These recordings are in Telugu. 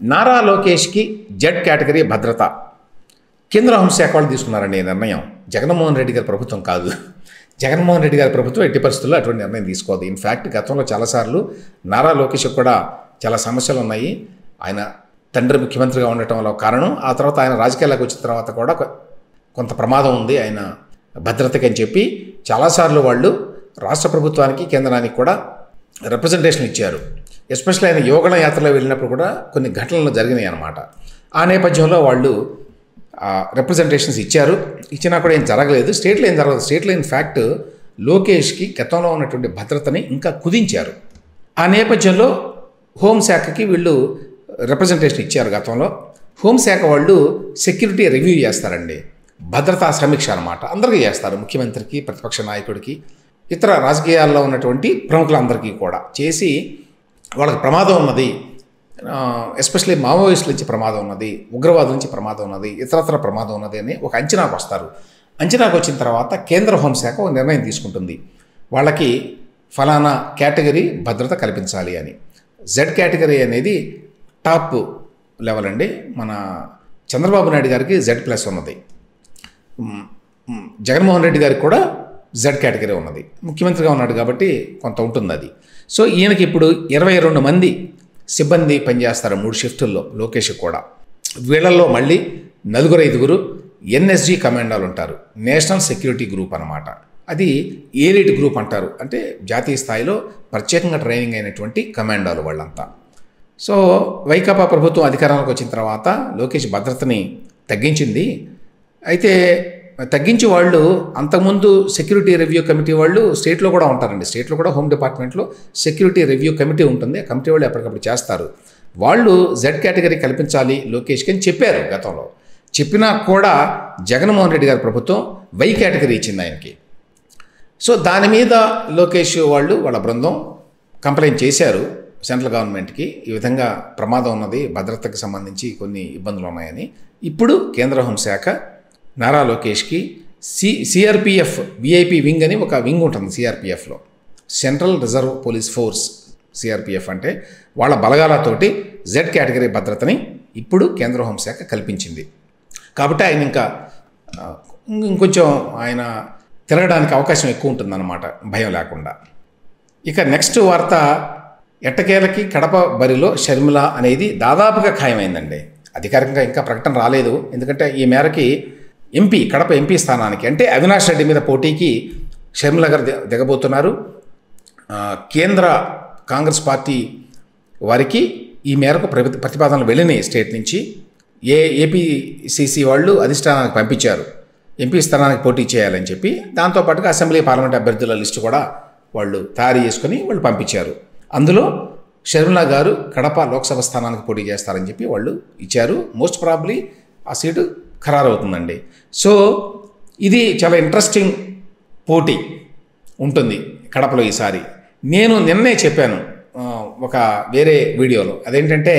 నారా లోకేష్కి జెడ్ కేటగిరీ భద్రత. కేంద్ర హోంశాఖ వాళ్ళు తీసుకున్నారండి ఈ నిర్ణయం. జగన్మోహన్ రెడ్డి గారి ప్రభుత్వం కాదు. జగన్మోహన్ రెడ్డి గారి ప్రభుత్వం ఎట్టి పరిస్థితుల్లో అటువంటి నిర్ణయం తీసుకోదు. ఇన్ఫ్యాక్ట్ గతంలో చాలాసార్లు నారా లోకేష్ కూడా చాలా సమస్యలు ఉన్నాయి. ఆయన తండ్రి ముఖ్యమంత్రిగా ఉండటం వల్ల కారణం. ఆ తర్వాత ఆయన రాజకీయాల్లోకి వచ్చిన తర్వాత కూడా కొంత ప్రమాదం ఉంది ఆయన భద్రతకి అని చెప్పి చాలాసార్లు వాళ్ళు రాష్ట్ర ప్రభుత్వానికి కేంద్రానికి కూడా రిప్రజెంటేషన్ ఇచ్చారు. ఎస్పెషల్లీ ఆయన యోగణ యాత్రలో వెళ్ళినప్పుడు కూడా కొన్ని ఘటనలు జరిగినాయి అన్నమాట. ఆ నేపథ్యంలో వాళ్ళు రిప్రజెంటేషన్స్ ఇచ్చారు. ఇచ్చినా కూడా ఏం జరగలేదు. స్టేట్లో ఏం జరగదు స్టేట్లో ఇన్ ఫ్యాక్ట్ లోకేష్కి గతంలో ఉన్నటువంటి భద్రతని ఇంకా కుదించారు. ఆ నేపథ్యంలో హోంశాఖకి వీళ్ళు రిప్రజెంటేషన్ ఇచ్చారు గతంలో. హోంశాఖ వాళ్ళు సెక్యూరిటీ రివ్యూ చేస్తారండి. భద్రతా సమీక్ష అనమాట అందరికీ చేస్తారు. ముఖ్యమంత్రికి ప్రతిపక్ష నాయకుడికి ఇతర రాజకీయాల్లో ఉన్నటువంటి ప్రముఖులందరికీ కూడా. చేసి వాళ్ళకి ప్రమాదం ఉన్నది. ఎస్పెషల్లీ మావోయిస్టుల నుంచి ప్రమాదం ఉన్నది ఉగ్రవాదుల నుంచి ప్రమాదం ఉన్నది ఇతరత్ర ప్రమాదం ఉన్నది అని ఒక అంచనాకు వస్తారు. అంచనాకు వచ్చిన తర్వాత కేంద్ర హోంశాఖ ఒక నిర్ణయం తీసుకుంటుంది. వాళ్ళకి ఫలానా కేటగిరీ భద్రత కల్పించాలి అని. జెడ్ కేటగిరీ అనేది టాప్ లెవెల్ అండి. మన చంద్రబాబు నాయుడు గారికి జెడ్ ప్లస్ ఉన్నది. జగన్మోహన్ రెడ్డి గారికి కూడా జెడ్ కేటగిరీ ఉన్నది. ముఖ్యమంత్రిగా ఉన్నాడు కాబట్టి కొంత ఉంటుంది అది సో ఈయనకి ఇప్పుడు ఇరవై రెండు మంది సిబ్బంది పనిచేస్తారు మూడు షిఫ్టుల్లో లోకేష్ కూడా. వీళ్ళల్లో మళ్ళీ నలుగురు ఐదుగురు ఎన్ఎస్జి కమాండోలు ఉంటారు. నేషనల్ సెక్యూరిటీ గ్రూప్ అన్నమాట. అది ఏలిట్ గ్రూప్ అంటారు. అంటే జాతీయ స్థాయిలో ప్రత్యేకంగా ట్రైనింగ్ అయినటువంటి కమాండోలు వాళ్ళంతా. సో వైకాపా ప్రభుత్వం అధికారంలోకి వచ్చిన తర్వాత లోకేష్ భద్రతని తగ్గించింది. అయితే తగ్గించి వాళ్ళు అంతకుముందు సెక్యూరిటీ రివ్యూ కమిటీ వాళ్ళు స్టేట్లో కూడా ఉంటారండి. స్టేట్లో కూడా హోమ్ డిపార్ట్మెంట్లో సెక్యూరిటీ రివ్యూ కమిటీ ఉంటుంది. ఆ కమిటీ వాళ్ళు ఎప్పటికప్పుడు చేస్తారు. వాళ్ళు జెడ్ కేటగిరీ కల్పించాలి లోకేష్కి అని చెప్పారు గతంలో. చెప్పినా కూడా జగన్మోహన్ రెడ్డి గారి ప్రభుత్వం వై కేటగిరీ ఇచ్చింది ఆయనకి. సో దాని మీద లోకేష్ వాళ్ళు వాళ్ళ బృందం కంప్లైంట్ చేశారు సెంట్రల్ గవర్నమెంట్కి. ఈ విధంగా ప్రమాదం ఉన్నది భద్రతకు సంబంధించి కొన్ని ఇబ్బందులు ఉన్నాయని. ఇప్పుడు కేంద్ర హోంశాఖ నారా లోకేష్కి సి సిఆర్పిఎఫ్ విఐపి వింగ్ అని ఒక వింగ్ ఉంటుంది సిఆర్పిఎఫ్లో central reserve police force CRPF అంటే వాళ్ళ బలగాలతోటి జెడ్ కేటగిరీ భద్రతని ఇప్పుడు కేంద్ర హోంశాఖ కల్పించింది. కాబట్టి ఆయన ఇంకా ఇంకొంచెం ఆయన తిరగడానికి అవకాశం ఎక్కువ ఉంటుందన్నమాట భయం లేకుండా. ఇక నెక్స్ట్ వార్త ఎట్టకేలకి కడప బరిలో షర్మిల అనేది దాదాపుగా ఖాయమైందండి. అధికారికంగా ఇంకా ప్రకటన రాలేదు. ఎందుకంటే ఈ మేరకి ఎంపీ కడప ఎంపీ స్థానానికి. అంటే అవినాష్ రెడ్డి మీద పోటీకి షర్మిల గారు దిగబోతున్నారు. కేంద్ర కాంగ్రెస్ పార్టీ వారికి ఈ మేరకు ప్రతిపాదనలు వెళ్ళినాయి స్టేట్ నుంచి. ఏ ఏపీసీసీ వాళ్ళు అధిష్టానానికి పంపించారు. ఎంపీ స్థానానికి పోటీ చేయాలని చెప్పి దాంతోపాటుగా అసెంబ్లీ పార్లమెంట్ అభ్యర్థుల లిస్టు కూడా వాళ్ళు తయారు చేసుకుని వాళ్ళు పంపించారు. అందులో షర్మిల గారు కడప లోక్సభ స్థానానికి పోటీ చేస్తారని చెప్పి వాళ్ళు ఇచ్చారు. మోస్ట్ ప్రాబ్లీ ఆ సీటు ఖరారవుతుందండి. సో ఇది చాలా ఇంట్రెస్టింగ్ పోటీ ఉంటుంది కడపలో ఈసారి. నేను నిన్నే చెప్పాను ఒక వేరే వీడియోలో. అదేంటంటే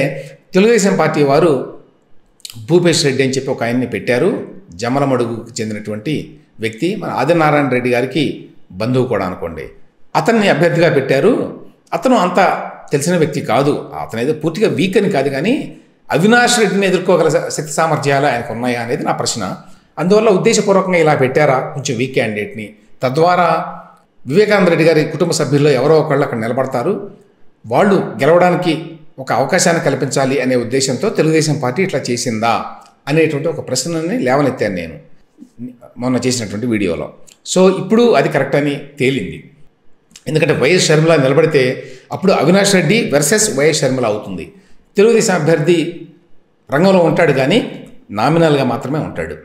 తెలుగుదేశం పార్టీ వారు భూపేష్ రెడ్డి అని చెప్పి ఒక ఆయన్ని పెట్టారు. జమలమడుగుకు చెందినటువంటి వ్యక్తి. మన ఆదినారాయణ రెడ్డి గారికి బంధువు కూడా అనుకోండి. అతన్ని అభ్యర్థిగా పెట్టారు. అతను అంత తెలిసిన వ్యక్తి కాదు. అతనైతే పూర్తిగా వీక్ అని కాదు కానీ అవినాష్ రెడ్డిని ఎదుర్కోగల శక్తి సామర్థ్యాలు ఆయనకు ఉన్నాయా అనేది నా ప్రశ్న. అందువల్ల ఉద్దేశపూర్వకంగా ఇలా పెట్టారా? కొంచెం వీక్ క్యాండిడేట్ని తద్వారా వివేకానంద రెడ్డి గారి కుటుంబ సభ్యుల్లో ఎవరో ఒకళ్ళు అక్కడ నిలబడతారు. వాళ్ళు గెలవడానికి ఒక అవకాశాన్ని కల్పించాలి అనే ఉద్దేశంతో తెలుగుదేశం పార్టీ ఇట్లా చేసిందా అనేటువంటి ఒక ప్రశ్నని లేవనెత్తాను నేను. మొన్న చేసినటువంటి వీడియోలో. సో ఇప్పుడు అది కరెక్ట్ అని తేలింది. ఎందుకంటే వైఎస్ షర్మిల నిలబడితే అప్పుడు అవినాష్ రెడ్డి వర్సెస్ వైఎస్ షర్మిల అవుతుంది. తెలుగుదేశం అభ్యర్థి రంగంలో ఉంటాడు కానీ నామినల్గా మాత్రమే ఉంటాడు.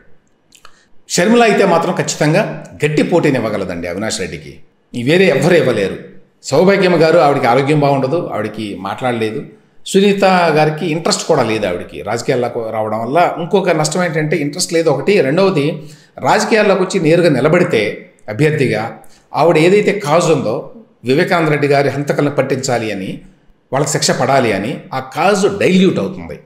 షర్మిల అయితే మాత్రం ఖచ్చితంగా గట్టి పోటీని ఇవ్వగలదండి అవినాష్ రెడ్డికి. ఈ వేరే ఎవ్వరు ఇవ్వలేరు. సౌభాగ్యం గారు ఆవిడకి ఆరోగ్యం బాగుండదు ఆవిడకి మాట్లాడలేదు. సునీత గారికి ఇంట్రెస్ట్ కూడా లేదు ఆవిడకి. రాజకీయాల్లోకి రావడం వల్ల ఇంకొక నష్టం ఏంటంటే ఇంట్రెస్ట్ లేదు. ఒకటి రెండవది రాజకీయాల్లోకి వచ్చి నేరుగా నిలబడితే అభ్యర్థిగా ఆవిడ ఏదైతే కాజ్ ఉందో వివేకానంద రెడ్డి గారి హంతకలను పట్టించాలి అని వాళ్ళకి శిక్ష పడాలి అని ఆ కాజు డైల్యూట్ అవుతుంది.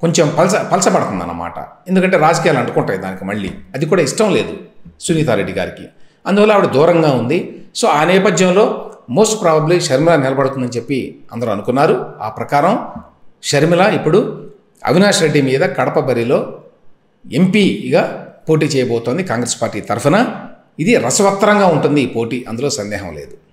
కొంచెం పలస పలసపడుతుంది అన్నమాట ఎందుకంటే రాజకీయాలు అంటుకుంటాయి దానికి మళ్ళీ. అది కూడా ఇష్టం లేదు సునీతారెడ్డి గారికి. అందువల్ల ఆవిడ దూరంగా ఉంది. సో ఆ నేపథ్యంలో మోస్ట్ ప్రాబబ్లీ షర్మిల నిలబడుతుందని చెప్పి అందరూ అనుకున్నారు. ఆ ప్రకారం షర్మిల ఇప్పుడు అవినాష్ రెడ్డి మీద కడప బరిలో ఎంపీగా పోటీ చేయబోతోంది కాంగ్రెస్ పార్టీ తరఫున. ఇది రసవత్తరంగా ఉంటుంది ఈ పోటీ. అందులో సందేహం లేదు.